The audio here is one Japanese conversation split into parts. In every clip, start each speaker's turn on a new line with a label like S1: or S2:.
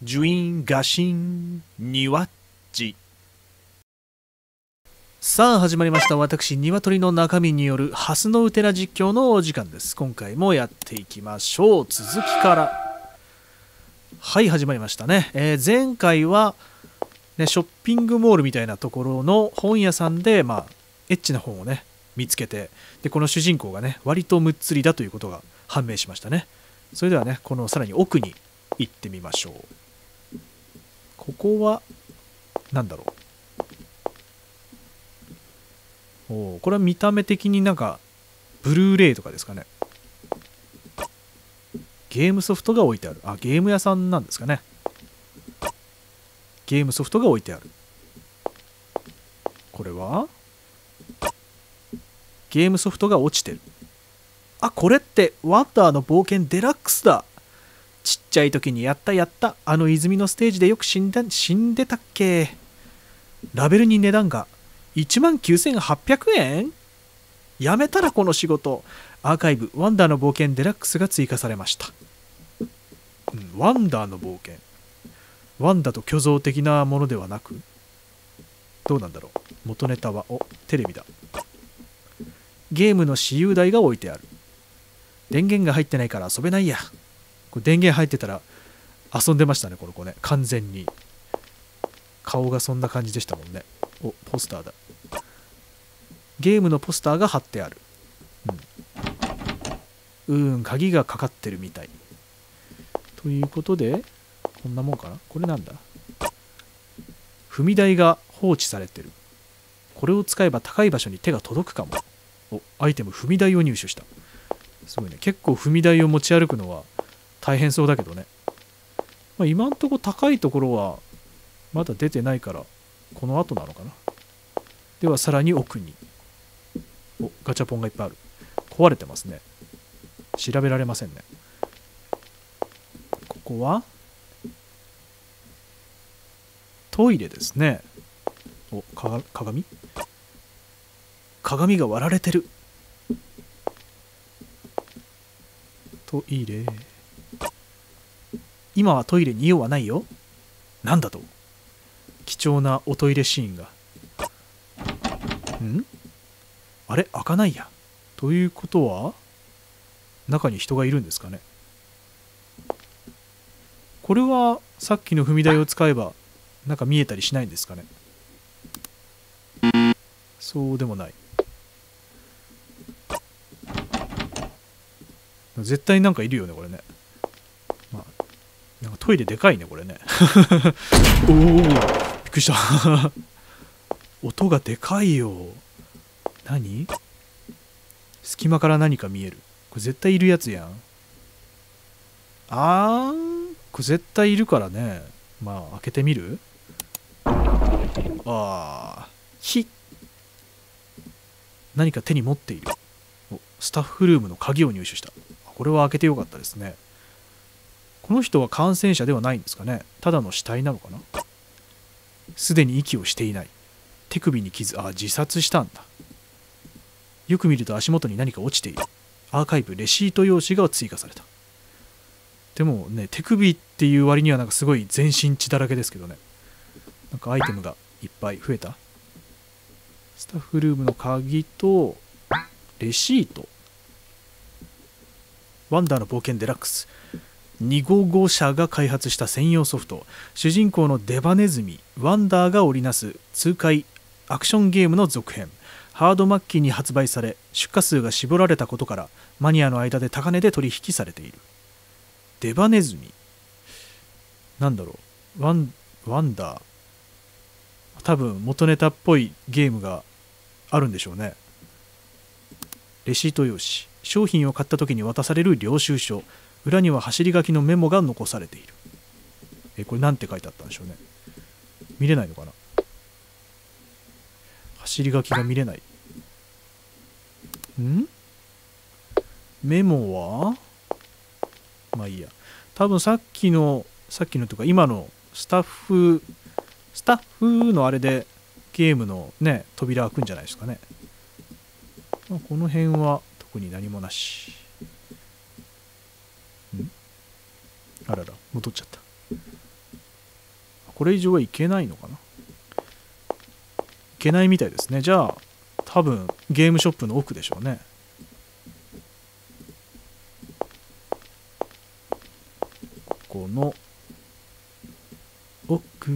S1: ジュインガシンニワッチさあ始まりました。私鶏の中身によるハスのウテラ実況のお時間です。今回もやっていきましょう。続きから。はい始まりましたね、えー前回は、ね、ショッピングモールみたいなところの本屋さんでまあエッチな本をね見つけてでこの主人公がね割とむっつりだということが判明しましたね。それではねこのさらに奥に行ってみましょう。ここは何だろう。おーこれは見た目的になんかブルーレイとかですかね。ゲームソフトが置いてある。あゲーム屋さんなんですかね。ゲームソフトが置いてある。これは？ゲームソフトが落ちてる。あこれってワンダーの冒険デラックスだ。ちゃい時にやったやった。あの泉のステージでよく死んだ死んでたっけ？ラベルに値段が1万9800円？やめたらこの仕事。アーカイブワンダーの冒険デラックスが追加されました、うん、ワンダーの冒険。ワンダと虚像的なものではなくどうなんだろう？元ネタはおテレビだ。ゲームの私有台が置いてある。電源が入ってないから遊べないや。これ電源入ってたら遊んでましたねこの子ね完全に。顔がそんな感じでしたもんね。おポスターだ。ゲームのポスターが貼ってある。うん。うん鍵がかかってるみたい。ということでこんなもんかな？これなんだ？踏み台が放置されてる。これを使えば高い場所に手が届くかも。おアイテム踏み台を入手した。すごいね。結構踏み台を持ち歩くのは大変そうだけどね、まあ、今んとこ高いところはまだ出てないからこの後なのかな。ではさらに奥におガチャポンがいっぱいある。壊れてますね。調べられませんね。ここはトイレですね。おか鏡？鏡が割られてる。トイレ。今はトイレに用はないよ。なんだと。貴重なおトイレシーンが。ん？あれ開かないや。ということは中に人がいるんですかね。これはさっきの踏み台を使えばなんか見えたりしないんですかね。そうでもない。絶対なんかいるよねこれね、トイレでかいねこれね。おおびっくりした。音がでかいよ。何？隙間から何か見える。これ絶対いるやつやん。あーこれ絶対いるからね。まあ開けてみる？ああひ何か手に持っている。おスタッフルームの鍵を入手した。これは開けてよかったですねこの人は感染者ではないんですかね。ただの死体なのかな。すでに息をしていない。手首に傷あ自殺したんだ。よく見ると足元に何か落ちている。アーカイブレシート用紙が追加された。でもね手首っていう割にはなんかすごい全身血だらけですけどね。なんかアイテムがいっぱい増えた。スタッフルームの鍵とレシート。ワンダーの冒険デラックス。255社が開発した専用ソフト主人公のデバネズミワンダーが織りなす痛快アクションゲームの続編。ハード末期に発売され出荷数が絞られたことからマニアの間で高値で取引されている。デバネズミ。なんだろう。ワンワンダー。多分元ネタっぽいゲームがあるんでしょうね。レシート用紙。商品を買った時に渡される領収書。裏には走り書きのメモが残されている。えこれ何て書いてあったんでしょうね。見れないのかな？走り書きが見れない。ん？メモは？まあいいや。多分さっきのさっきのというか今のスタッフスタッフのあれでゲームのね扉開くんじゃないですかね、まあ、この辺は特に何もなしんあらら戻っちゃった。これ以上はいけないのかな？いけないみたいですね。じゃあ多分ゲームショップの奥でしょうね。この奥。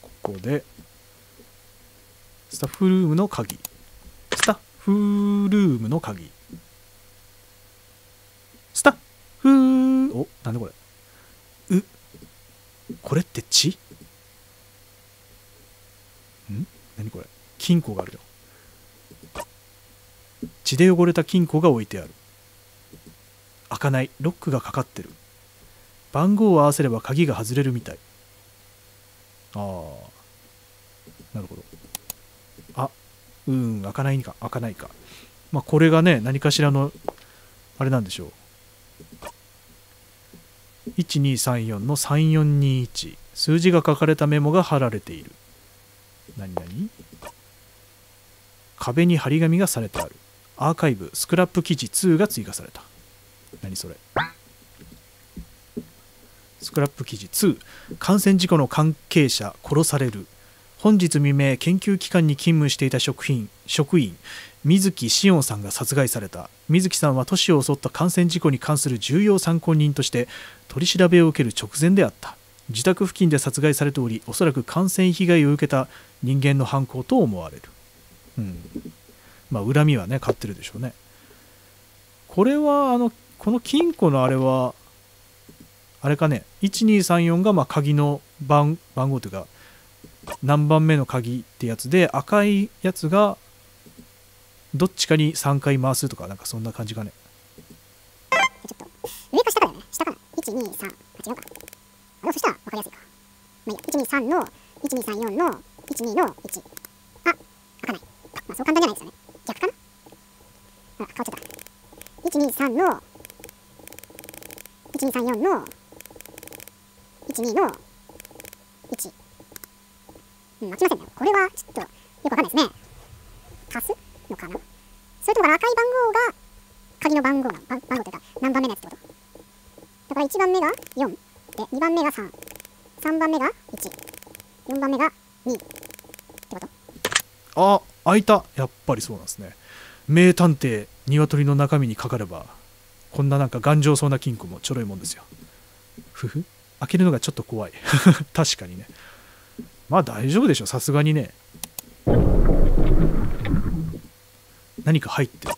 S1: ここでスタッフルームの鍵。フルームの鍵。スタッフ。おなんでこれ。う。これって血？ん？何これ。金庫があるよ血で汚れた金庫が置いてある。開かない。ロックがかかってる。番号を合わせれば鍵が外れるみたい。ああなるほど。うん開かないか開かないか。まあこれがね何かしらのあれなんでしょう。1234の3421数字が書かれたメモが貼られている。何何壁に張り紙がされてある。アーカイブ。スクラップ記事2が追加された。何それ？スクラップ記事2感染事故の関係者殺される。本日未明研究機関に勤務していた職員職員水木紫音さんが殺害された。水木さんは都市を襲った感染事故に関する重要参考人として取り調べを受ける直前であった。自宅付近で殺害されておりおそらく感染被害を受けた人間の犯行と思われる。うん。まあ恨みはね買ってるでしょうね。これはあのこの金庫のあれはあれかね1234がまあ鍵の番番号というか何番目の鍵ってやつで赤いやつがどっちかに3回回すとかなんかそんな感じかね。
S2: ちょっと上か下かだよね下かな123あ違うかあそしたら分かりやすいかまあいい123の1234の12の1あ開かないまあそう簡単じゃないですよね逆かなあ変わっちゃった123の1234の12の1待ちませんねこれはちょっとよくわかんないですね。足すのかな？それとも赤い番号が鍵の番号な番番号というか何番目のやつってこと？だから1番目が4で2番目が33番目が14番目が2ってこと？
S1: あ開いた。やっぱりそうなんですね。名探偵鶏の中身にかかればこんななんか頑丈そうな金庫もちょろいもんですよ。ふふ。開けるのがちょっと怖い。確かにね。まあ大丈夫でしょさすがにね。何か入ってる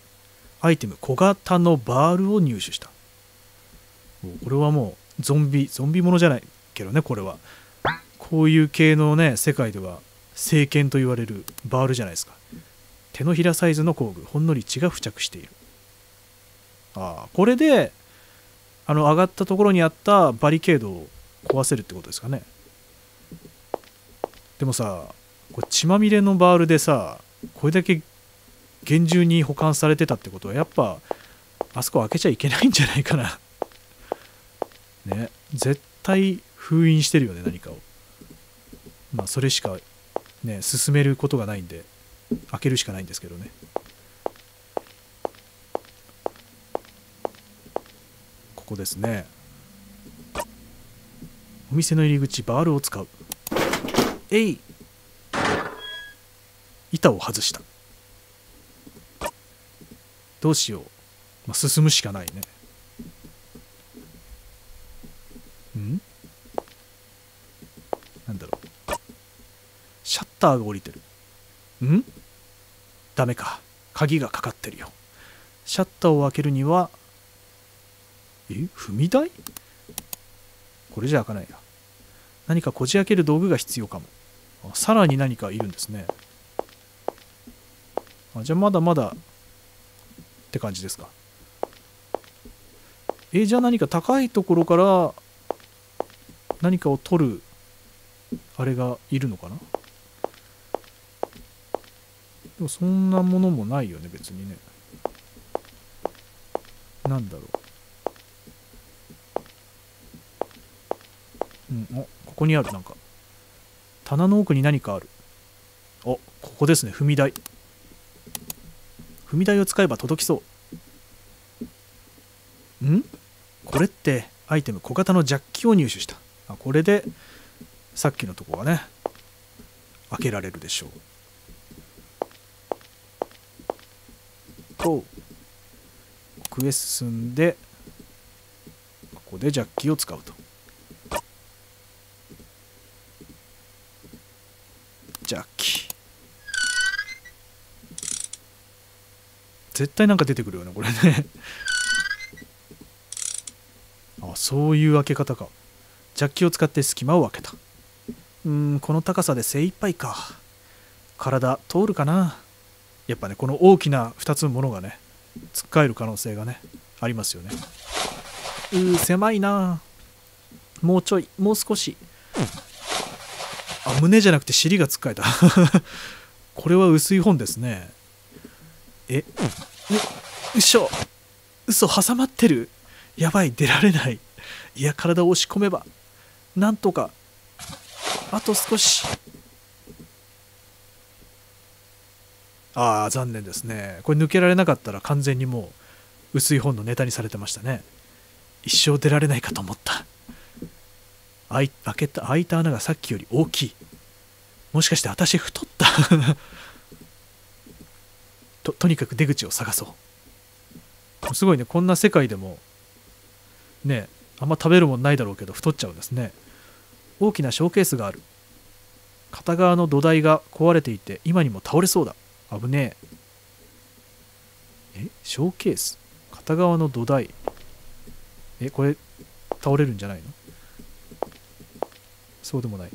S1: アイテム小型のバールを入手した。これはもうゾンビゾンビものじゃないけどねこれは。こういう系のね世界では聖剣と言われるバールじゃないですか。手のひらサイズの工具ほんのり血が付着している。ああこれであの上がったところにあったバリケードを壊せるってことですかね。でもさこれ血まみれのバールでさこれだけ厳重に保管されてたってことはやっぱあそこ開けちゃいけないんじゃないかな。ね。絶対封印してるよね何かを。まあそれしかね進めることがないんで開けるしかないんですけどね。ここですね。お店の入り口バールを使う。えい！板を外した。どうしよう、まあ、進むしかないね。ん？なんだろう。シャッターが降りてる。ん？ダメか。鍵がかかってるよ。シャッターを開けるにはえ？踏み台？これじゃ開かないな何かこじ開ける道具が必要かも。さらに何かいるんですね。あじゃあまだまだって感じですか。えじゃあ何か高いところから何かを取るあれがいるのかな。でもそんなものもないよね別にね。なんだろう。うんおここにあるなんか。棚の奥に何かある。おここですね踏み台。踏み台を使えば届きそう。ん？これってアイテム小型のジャッキを入手した。あこれでさっきのとこがね開けられるでしょう。と奥へ進んでここでジャッキを使うとジャッキ絶対なんか出てくるよねこれね。あそういう開け方か。ジャッキを使って隙間を開けた。うーんこの高さで精一杯か。体通るかな。やっぱねこの大きな2つのものがねつっかえる可能性がねありますよね。うー狭いな。もうちょいもう少し。あ胸じゃなくて尻がつっかえた。これは薄い本ですね。えううっしょ嘘挟まってる？やばい出られない。いや体を押し込めば。なんとか。あと少し。ああ残念ですね。これ抜けられなかったら完全にもう薄い本のネタにされてましたね。一生出られないかと思った。開開けた開いた穴がさっきより大きい。もしかして私太った？ととにかく出口を探そう。すごいね。こんな世界でもねあんま食べるもんないだろうけど太っちゃうんですね。大きなショーケースがある。片側の土台が壊れていて今にも倒れそうだ。危ねえ。えショーケース？片側の土台。えこれ倒れるんじゃないの？そうでもない。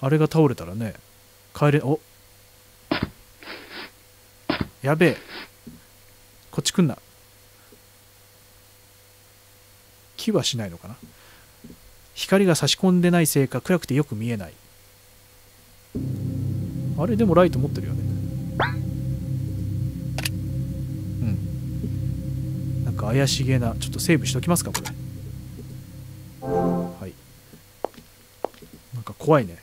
S1: あれが倒れたらね帰れお。やべえ。こっち来んな。気はしないのかな。光が差し込んでないせいか暗くてよく見えない。あれ？でもライト持ってるよね。うん。なんか怪しげなちょっとセーブしときますかこれ。はい。なんか怖いね。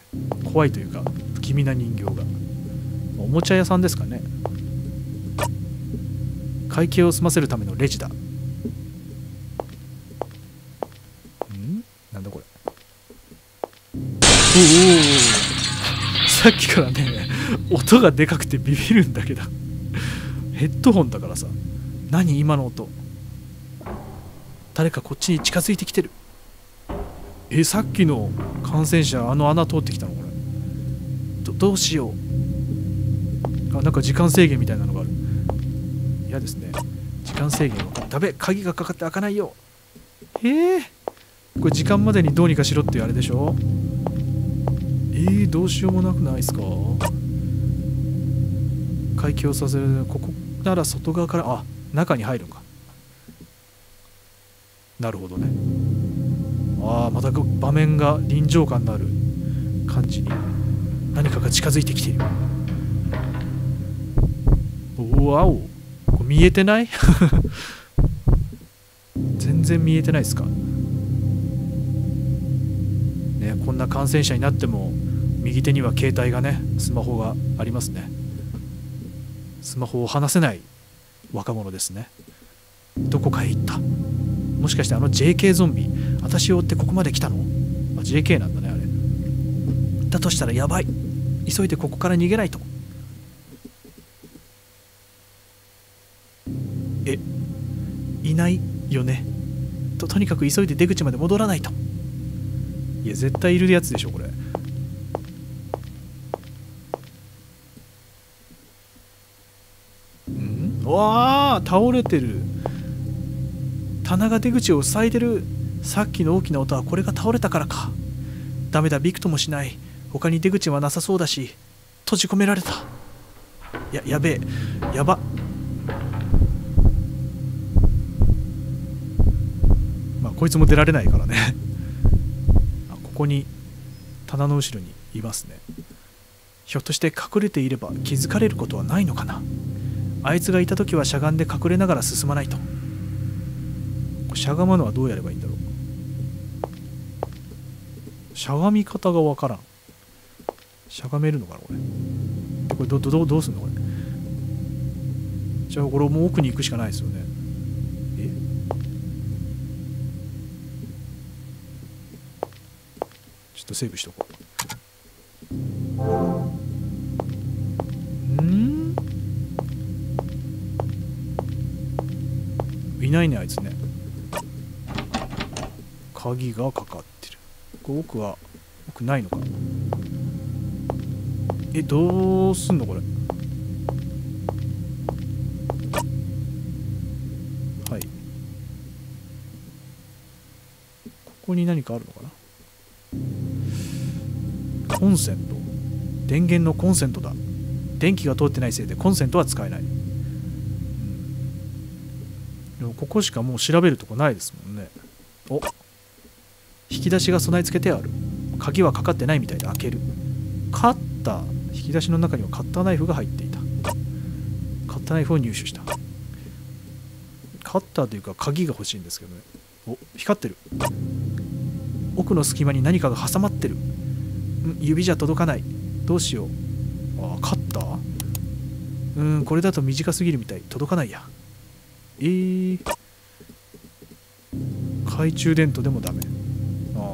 S1: 怖いというか。気味な人形が。おもちゃ屋さんですかね。会計を済ませるためのレジだ。ん？なんだこれ。おおさっきからね音がでかくてビビるんだけど。ヘッドホンだからさ。何今の音。誰かこっちに近づいてきてる。えさっきの感染者あの穴通ってきたの？どうしよう。あなんか時間制限みたいなのがある。嫌ですね。時間制限は。ダメ。鍵がかかって開かないよ。え。ー、これ時間までにどうにかしろっていうあれでしょ。えー、どうしようもなくないですか。開胸させるここなら外側からあ中に入るんか。なるほどね。ああまた場面が臨場感のある感じに何かが近づいてきている。おわおこれ見えてない？全然見えてないですか？ねこんな感染者になっても右手には携帯がねスマホがありますね。スマホを離せない若者ですね。どこかへ行った。もしかしてあの JK ゾンビ私を追ってここまで来たの、まあ、JK なんだねあれ。だとしたらやばい急いでここから逃げないと。えいないよね。ととにかく急いで出口まで戻らないと。いや絶対いるやつでしょこれ。ん？わあ倒れてる。棚が出口を塞いでる。さっきの大きな音はこれが倒れたからか。ダメだびくともしない。他に出口はなさそうだし閉じ込められた。ややべえ。やば。まあこいつも出られないからね。あここに棚の後ろにいますね。ひょっとして隠れていれば気づかれることはないのかな。あいつがいた時はしゃがんで隠れながら進まないと。しゃがむのはどうやればいいんだろう。しゃがみ方がわからん。しゃがめるのかなこれ。これどどどうすんのこれ。じゃあこれもう奥に行くしかないですよね。え？ちょっとセーブしとこう。ん？いないねあいつね。鍵がかかってる。これ奥は奥ないのかな？えどうすんのこれ？はい。ここに何かあるのかな？コンセント。電源のコンセントだ。電気が通ってないせいでコンセントは使えない。でもここしかもう調べるとこないですもんね。お。引き出しが備え付けてある。鍵はかかってないみたいで開ける。カッター。引き出しの中にはカッターナイフが入っていた。カッターナイフを入手した。カッターというか鍵が欲しいんですけどね。お光ってる。奥の隙間に何かが挟まってる。指じゃ届かない。どうしよう。あカッター？うんこれだと短すぎるみたい。届かないや。えー、懐中電灯でもダメ。ああ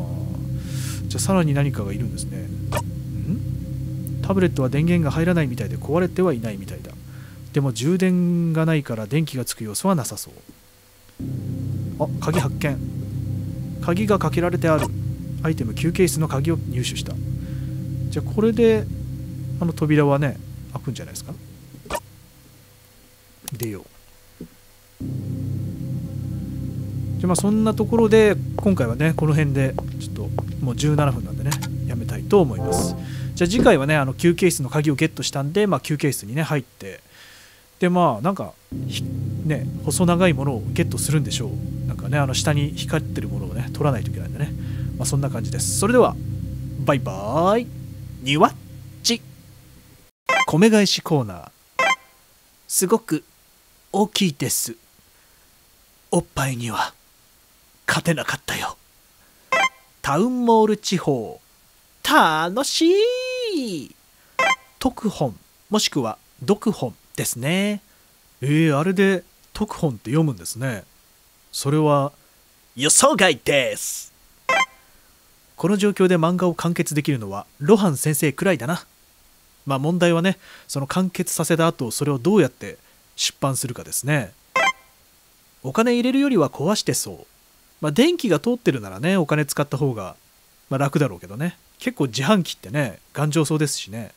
S1: じゃあさらに何かがいるんですね。タブレットは電源が入らないみたいで壊れてはいないみたいだ。でも充電がないから電気がつく様子はなさそう。あ鍵発見。鍵がかけられてある。アイテム休憩室の鍵を入手した。じゃあこれであの扉はね開くんじゃないですか？出よう。じゃあまあそんなところで今回はねこの辺でちょっともう17分なんでねやめたいと思います。じゃあ次回はねあの休憩室の鍵をゲットしたんで、まあ、休憩室にね入ってでまあなんかね細長いものをゲットするんでしょう。なんかねあの下に光ってるものをね取らないといけないんでね。まあそんな感じです。それではバイバーイ。にわっち米返しコーナー。すごく大きいです。おっぱいには勝てなかったよ。タウンモール地方。楽しい。特本もしくは読本ですね。えー、あれで特本って読むんですね。それは予想外です。この状況で漫画を完結できるのは露伴先生くらいだな。まあ問題はねその完結させた後それをどうやって出版するかですね。お金入れるよりは壊してそう。まあ電気が通ってるならねお金使った方が、まあ、楽だろうけどね。結構自販機ってね頑丈そうですしね。